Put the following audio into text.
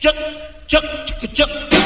chuck, chuck, chuck, chuck.